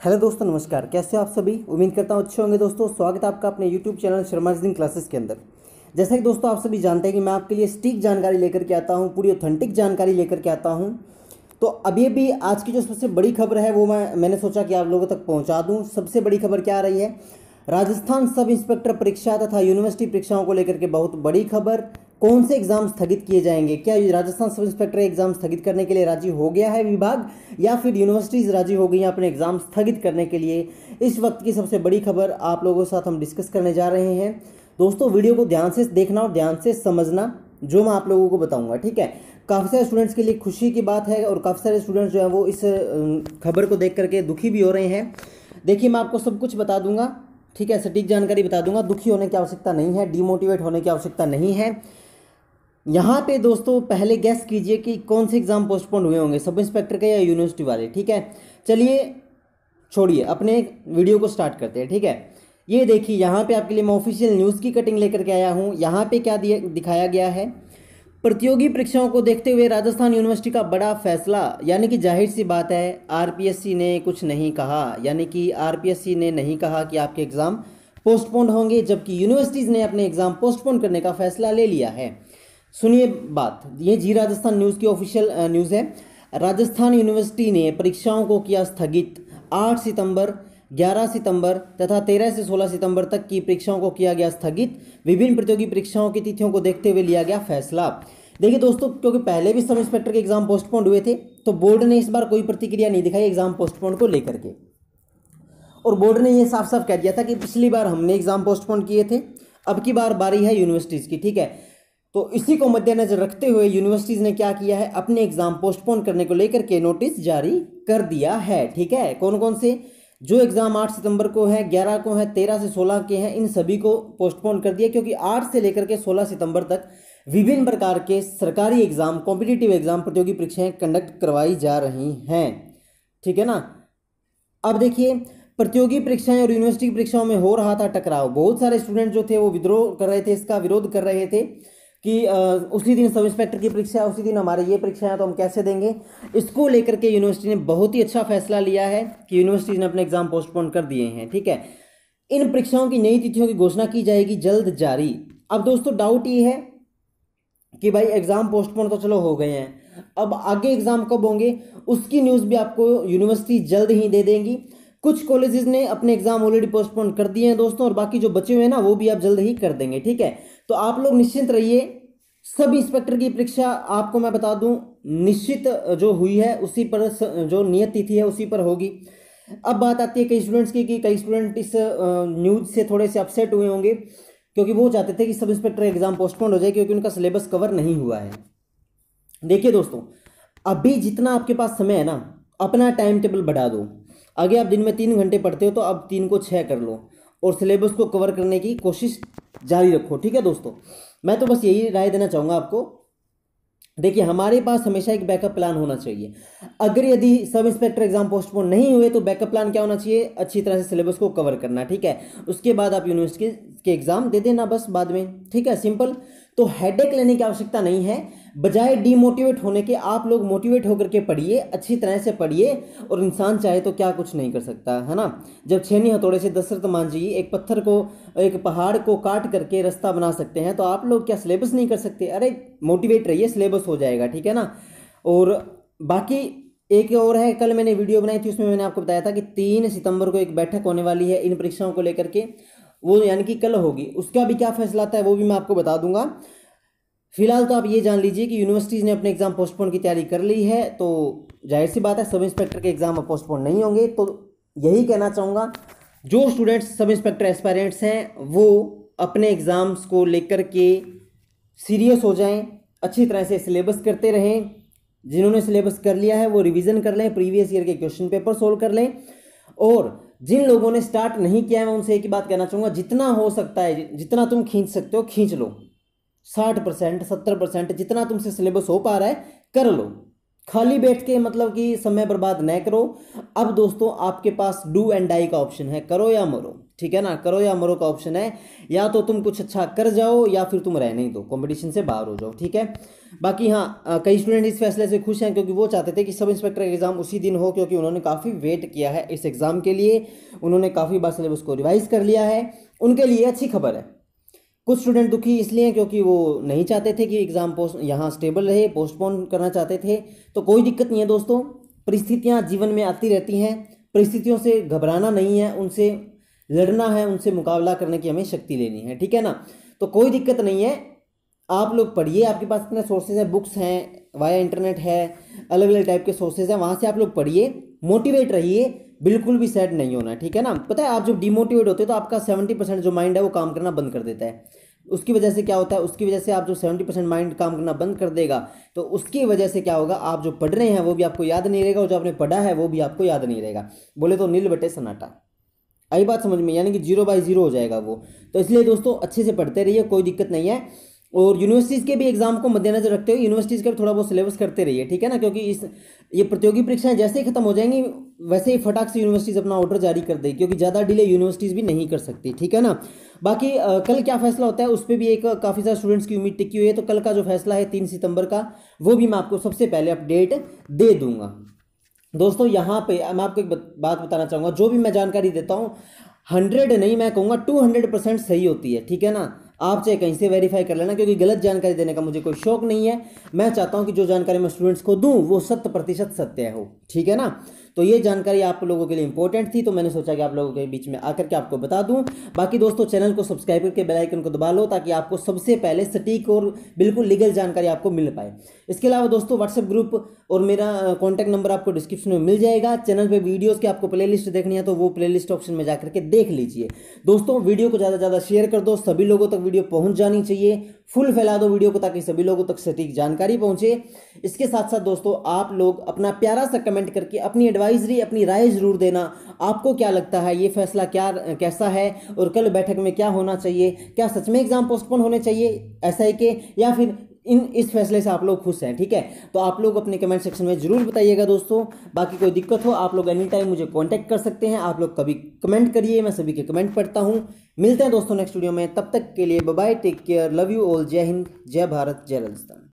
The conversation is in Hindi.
हेलो दोस्तों, नमस्कार। कैसे हो आप सभी? उम्मीद करता हूँ अच्छे होंगे। दोस्तों, स्वागत है आपका अपने यूट्यूब चैनल शर्मा दिन क्लासेस के अंदर। जैसा कि दोस्तों आप सभी जानते हैं कि मैं आपके लिए स्टिक जानकारी लेकर के आता हूँ, पूरी ऑथेंटिक जानकारी लेकर के आता हूँ। तो अभी अभी आज की जो सबसे बड़ी खबर है, वो मैं, मैंने सोचा कि आप लोगों तक पहुँचा दूँ। सबसे बड़ी खबर क्या आ रही है? राजस्थान सब इंस्पेक्टर परीक्षा तथा यूनिवर्सिटी परीक्षाओं को लेकर के बहुत बड़ी खबर। कौन से एग्ज़ाम स्थगित किए जाएँगे? क्या राजस्थान सब इंस्पेक्टर एग्ज़ाम स्थगित करने के लिए राज़ी हो गया है विभाग? या फिर यूनिवर्सिटीज राज़ी हो गई हैं अपने एग्ज़ाम स्थगित करने के लिए? इस वक्त की सबसे बड़ी खबर आप लोगों के साथ हम डिस्कस करने जा रहे हैं। दोस्तों वीडियो को ध्यान से देखना और ध्यान से समझना, जो मैं आप लोगों को बताऊँगा, ठीक है? काफ़ी सारे स्टूडेंट्स के लिए खुशी की बात है और काफ़ी सारे स्टूडेंट्स जो हैं वो इस खबर को देख करके दुखी भी हो रहे हैं। देखिए, मैं आपको सब कुछ बता दूँगा, ठीक है? सटीक जानकारी बता दूँगा, दुखी होने की आवश्यकता नहीं है डिमोटिवेट होने की आवश्यकता नहीं है। यहाँ पे दोस्तों पहले गैस कीजिए कि कौन से एग्ज़ाम पोस्टपोन हुए होंगे सब इंस्पेक्टर के या यूनिवर्सिटी वाले, ठीक है? चलिए, छोड़िए, अपने वीडियो को स्टार्ट करते हैं, ठीक है? ये देखिए, यहाँ पे आपके लिए मैं ऑफिशियल न्यूज़ की कटिंग लेकर के आया हूँ। यहाँ पे क्या दिखाया गया है? प्रतियोगी परीक्षाओं को देखते हुए राजस्थान यूनिवर्सिटी का बड़ा फैसला, यानी कि ज़ाहिर सी बात है आरपीएससी ने कुछ नहीं कहा, यानी कि आरपीएससी ने नहीं कहा कि आपके एग्ज़ाम पोस्टपोन होंगे, जबकि यूनिवर्सिटीज़ ने अपने एग्ज़ाम पोस्टपोन करने का फैसला ले लिया है। सुनिए बात। ये जी राजस्थान न्यूज़ की ऑफिशियल न्यूज़ है। राजस्थान यूनिवर्सिटी ने परीक्षाओं को किया स्थगित। 8 सितंबर 11 सितंबर तथा 13 से 16 सितंबर तक की परीक्षाओं को किया गया स्थगित। विभिन्न प्रतियोगी परीक्षाओं की तिथियों को देखते हुए लिया गया फैसला। देखिए दोस्तों, क्योंकि पहले भी सब इंस्पेक्टर के एग्ज़ाम पोस्टपोन हुए थे तो बोर्ड ने इस बार कोई प्रतिक्रिया नहीं दिखाई एग्ज़ाम पोस्टपोन को लेकर के। और बोर्ड ने यह साफ़ साफ़ कह दिया था कि पिछली बार हमने एग्ज़ाम पोस्टपोन किए थे। अब की बार बारी है यूनिवर्सिटीज़ की, ठीक है? तो इसी को मद्देनजर रखते हुए यूनिवर्सिटीज़ ने क्या किया है? अपने एग्ज़ाम पोस्टपोन करने को लेकर के नोटिस जारी कर दिया है। ठीक है? कौन कौन से? जो एग्ज़ाम 8 सितंबर को है 11 को है 13 से 16 के हैं, इन सभी को पोस्टपोन कर दिया क्योंकि 8 से लेकर के 16 सितंबर तक विभिन्न प्रकार के सरकारी एग्ज़ाम कॉम्पिटिटिव एग्ज़ाम प्रतियोगी परीक्षाएँ कंडक्ट करवाई जा रही हैं। ठीक है ना? अब देखिए, प्रतियोगी परीक्षाएँ और यूनिवर्सिटी परीक्षाओं में हो रहा था टकराव। बहुत सारे स्टूडेंट जो थे वो विद्रोह कर रहे थे, इसका विरोध कर रहे थे। कि उसी दिन सब इंस्पेक्टर की परीक्षा उसी दिन हमारे ये परीक्षा है तो हम कैसे देंगे? इसको लेकर के यूनिवर्सिटी ने बहुत ही अच्छा फैसला लिया है कि यूनिवर्सिटी ने अपने एग्ज़ाम पोस्टपोन कर दिए हैं, ठीक है? इन परीक्षाओं की, नई तिथियों की घोषणा की जाएगी जल्द जारी। अब दोस्तों डाउट ये है कि भाई एग्ज़ाम पोस्टपोन तो चलो हो गए हैं। अब आगे एग्ज़ाम कब होंगे, उसकी न्यूज़ भी आपको यूनिवर्सिटी जल्द ही दे देंगी। कुछ कॉलेजेस ने अपने एग्ज़ाम ऑलरेडी पोस्टपोन कर दिए हैं दोस्तों, और बाकी जो बचे हुए हैं ना, वो भी आप जल्द ही कर देंगे, ठीक है? तो आप लोग निश्चिंत रहिए, सब इंस्पेक्टर की परीक्षा आपको मैं बता दूँ, निश्चित जो हुई है, उसी पर जो नियत तिथि है, उसी पर होगी। अब बात आती है कई स्टूडेंट्स की कि कई स्टूडेंट इस न्यूज़ से थोड़े से अपसेट हुए होंगे, क्योंकि वो चाहते थे कि सब इंस्पेक्टर एग्ज़ाम पोस्टपोन हो जाए, क्योंकि उनका सिलेबस कवर नहीं हुआ है। देखिए दोस्तों, अभी जितना आपके पास समय है ना, अपना टाइम टेबल बढ़ा दो। आगे आप दिन में तीन घंटे पढ़ते हो तो अब तीन को छः कर लो और सिलेबस को कवर करने की कोशिश जारी रखो, ठीक है दोस्तों? मैं तो बस यही राय देना चाहूँगा आपको। देखिए, हमारे पास हमेशा एक बैकअप प्लान होना चाहिए। अगर यदि सब इंस्पेक्टर एग्ज़ाम पोस्टपोन नहीं हुए तो बैकअप प्लान क्या होना चाहिए? अच्छी तरह से सिलेबस को कवर करना, ठीक है? उसके बाद आप यूनिवर्सिटी के एग्ज़ाम दे देना बस बाद में, ठीक है? सिंपल तो हेडेक लेने की आवश्यकता नहीं है। बजाय डीमोटिवेट होने के, आप लोग मोटिवेट होकर के पढ़िए, अच्छी तरह से पढ़िए और इंसान चाहे तो क्या कुछ नहीं कर सकता, है ना? जब छेनी हथौड़े से दशरथ मान जी एक पत्थर को, एक पहाड़ को काट करके रास्ता बना सकते हैं तो आप लोग क्या सिलेबस नहीं कर सकते? अरे मोटिवेट रहिए सिलेबस हो जाएगा, ठीक है ना? और बाकी एक और है, कल मैंने वीडियो बनाई थी, उसमें मैंने आपको बताया था कि तीन सितंबर को एक बैठक होने वाली है इन परीक्षाओं को लेकर के। वो यानी कि कल होगी। उसका भी क्या फैसला आता है वो भी मैं आपको बता दूँगा। फ़िलहाल तो आप ये जान लीजिए कि यूनिवर्सिटीज़ ने अपने एग्ज़ाम पोस्टपोन की तैयारी कर ली है तो ज़ाहिर सी बात है, सब इंस्पेक्टर के एग्ज़ाम अब पोस्टपोन नहीं होंगे। तो यही कहना चाहूँगा, जो स्टूडेंट्स सब इंस्पेक्टर एस्पायरेंट्स हैं, वो अपने एग्ज़ाम्स को लेकर के सीरियस हो जाएँ, अच्छी तरह से सिलेबस करते रहें। जिन्होंने सिलेबस कर लिया है, वो रिवीजन कर लें प्रीवियस ईयर के क्वेश्चन पेपर सोल्व कर लें। और जिन लोगों ने स्टार्ट नहीं किया है, मैं उनसे एक ही बात कहना चाहूँगा, जितना हो सकता है, जितना तुम खींच सकते हो, खींच लो। साठ परसेंट, सत्तर परसेंट, जितना तुमसे सिलेबस हो पा रहा है, कर लो। खाली बैठ के मतलब कि समय बर्बाद न करो। अब दोस्तों, आपके पास डू एंड डाई का ऑप्शन है, करो या मरो। ठीक है ना? करो या मरो का ऑप्शन है। या तो तुम कुछ अच्छा कर जाओ या फिर तुम रह नहीं दो। कंपटीशन से बाहर हो जाओ, ठीक है? बाकी हाँ कई स्टूडेंट इस फैसले से खुश हैं क्योंकि वो चाहते थे कि सब इंस्पेक्टर एग्ज़ाम उसी दिन हो क्योंकि उन्होंने काफ़ी वेट किया है इस एग्ज़ाम के लिए। उन्होंने काफ़ी बार सिलेबस को रिवाइज कर लिया है। उनके लिए अच्छी खबर है। कुछ स्टूडेंट दुखी इसलिए क्योंकि वो नहीं चाहते थे कि एग्ज़ाम पोस्ट यहाँ स्टेबल रहे पोस्टपोन करना चाहते थे। तो कोई दिक्कत नहीं है दोस्तों। परिस्थितियाँ जीवन में आती रहती हैं। परिस्थितियों से घबराना नहीं है उनसे। लड़ना है उनसे मुकाबला करने की हमें शक्ति लेनी है, ठीक है ना? तो कोई दिक्कत नहीं है। आप लोग पढ़िए, आपके पास इतने सोर्सेज हैं बुक्स हैं वाया इंटरनेट है अलग अलग टाइप के सोर्सेज हैं, वहाँ से आप लोग पढ़िए मोटिवेट रहिए, बिल्कुल भी सैड नहीं होना, ठीक है ना? पता है, आप जब डिमोटिवेट होते हो तो आपका सेवेंटी परसेंट जो माइंड है वो काम करना बंद कर देता है। उसकी वजह से क्या होता है, उसकी वजह से आप जो सेवेंटी परसेंट माइंड काम करना बंद कर देगा तो उसकी वजह से क्या होगा, आप जो पढ़ रहे हैं वो भी आपको याद नहीं रहेगा और जो आपने पढ़ा है वो भी आपको याद नहीं रहेगा। बोले तो नील बटे सन्नाटा। आई बात समझ में यानी कि ज़ीरो बाई ज़ीरो हो जाएगा वो। तो इसलिए दोस्तों अच्छे से पढ़ते रहिए कोई दिक्कत नहीं है। और यूनिवर्सिटीज़ के भी एग्ज़ाम को मद्देनजर रखते हुए यूनिवर्सिटीज़ का भी थोड़ा बहुत सिलेबस करते रहिए ठीक है ना? क्योंकि इस ये प्रतियोगी परीक्षाएँ जैसे ही खत्म हो जाएँगी वैसे ही फटाक से यूनिवर्सिटीज़ अपना ऑर्डर जारी कर देगी क्योंकि ज़्यादा डिले यूनिवर्सिटीज़ भी नहीं कर सकती ठीक है ना? बाकी आ, कल क्या फैसला होता है उस पर भी एक काफ़ी सारे स्टूडेंट्स की उम्मीद टिकी हुई है तो कल का जो फैसला है तीन सितंबर का वो भी मैं आपको सबसे पहले अपडेट दे दूँगा। दोस्तों, यहाँ पे मैं आपको एक बात बताना चाहूँगा। जो भी मैं जानकारी देता हूँ हंड्रेड नहीं, मैं कहूँगा टू हंड्रेड परसेंट सही होती है, ठीक है ना? आप चाहे कहीं से वेरीफाई कर लेना, क्योंकि गलत जानकारी देने का मुझे कोई शौक नहीं है। मैं चाहता हूँ कि जो जानकारी मैं स्टूडेंट्स को दूँ, वो शत प्रतिशत सत्य हो, ठीक है ना? तो ये जानकारी आप लोगों के लिए इंपॉर्टेंट थी तो मैंने सोचा कि आप लोगों के बीच में आकर के आपको बता दूँ। बाकी दोस्तों, चैनल को सब्सक्राइब करके बेल आइकन को दबा लो, ताकि आपको सबसे पहले सटीक और बिल्कुल लीगल जानकारी आपको मिल पाए। इसके अलावा दोस्तों व्हाट्सएप ग्रुप और मेरा कॉन्टैक्ट नंबर आपको डिस्क्रिप्शन में मिल जाएगा। चैनल पर वीडियोज़ की आपको प्ले देखनी है तो वो प्ले ऑप्शन में जाकर के देख लीजिए। दोस्तों वीडियो को ज़्यादा से ज़्यादा शेयर कर दो, सभी लोगों तक वीडियो पहुँच जानी चाहिए। फुल फैला दो वीडियो को ताकि सभी लोगों तक सटीक जानकारी पहुँचे। इसके साथ साथ दोस्तों, आप लोग अपना प्यारा सा कमेंट करके अपनी एडवाइजरी अपनी राय ज़रूर देना। आपको क्या लगता है, ये फैसला क्या कैसा है, और कल बैठक में क्या होना चाहिए? क्या सच में एग्ज़ाम पोस्टपोन होने चाहिए? ऐसा है कि, या फिर इन, इस फैसले से आप लोग खुश हैं, ठीक है? तो आप लोग अपने कमेंट सेक्शन में ज़रूर बताइएगा दोस्तों। बाकी कोई दिक्कत हो, आप लोग एनी टाइम मुझे कांटेक्ट कर सकते हैं। आप लोग कभी कमेंट करिए, मैं सभी के कमेंट पढ़ता हूँ। मिलते हैं दोस्तों नेक्स्ट वीडियो में। तब तक के लिए bye take care love you all जय हिंद, जय भारत, जय राजस्थान।